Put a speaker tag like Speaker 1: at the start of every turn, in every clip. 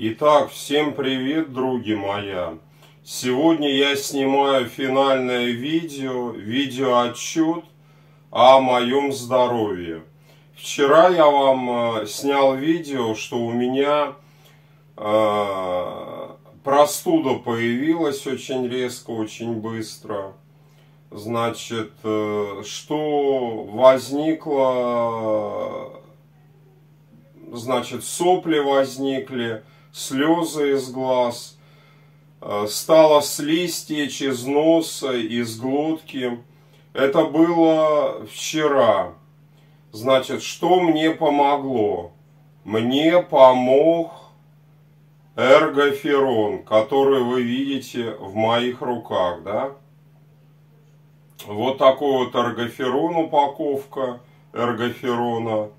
Speaker 1: Итак, всем привет, други моя! Сегодня я снимаю финальное видео, видеоотчет о моем здоровье. Вчера я вам э, снял видео, что у меня э, простуда появилась очень резко, очень быстро. Значит, э, что возникло, значит, сопли возникли, слезы из глаз, э, стала слизь течь из носа, из глотки. Это было вчера. Значит, что мне помогло? Мне помог эргоферон, который вы видите в моих руках, да? Вот такой вот эргоферон упаковка эргоферона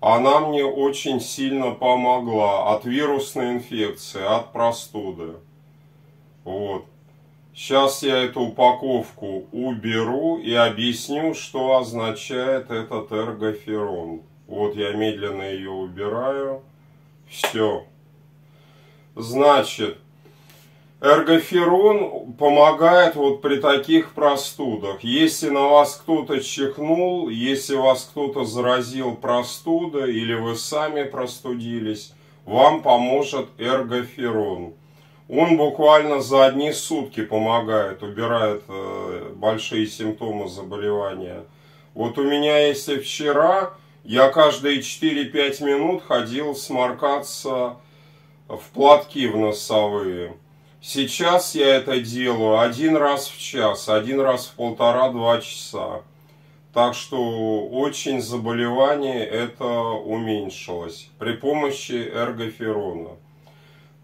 Speaker 1: она мне очень сильно помогла от вирусной инфекции, от простуды. Вот. Сейчас я эту упаковку уберу и объясню, что означает этот эргоферон. Вот я медленно ее убираю. Все. Значит, Эргоферон помогает вот при таких простудах. Если на вас кто-то чихнул, если вас кто-то заразил простудой или вы сами простудились, вам поможет эргоферон. Он буквально за одни сутки помогает, убирает э, большие симптомы заболевания. Вот у меня, если вчера, я каждые 4-5 минут ходил сморкаться в платки в носовые. Сейчас я это делаю один раз в час, один раз в полтора-два часа. Так что очень заболевание это уменьшилось при помощи эргоферона.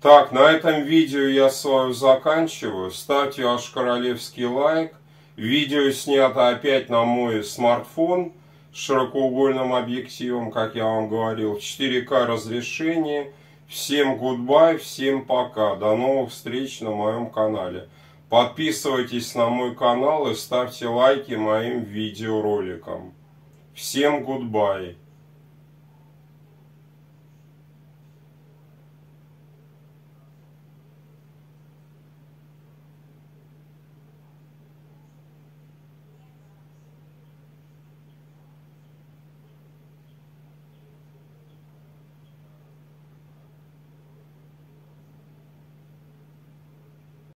Speaker 1: Так, на этом видео я свою заканчиваю. Ставьте ваш королевский лайк. Видео снято опять на мой смартфон широкоугольным объективом, как я вам говорил, в 4К разрешении. Всем goodbye, всем пока. До новых встреч на моем канале. Подписывайтесь на мой канал и ставьте лайки моим видеороликам. Всем goodbye.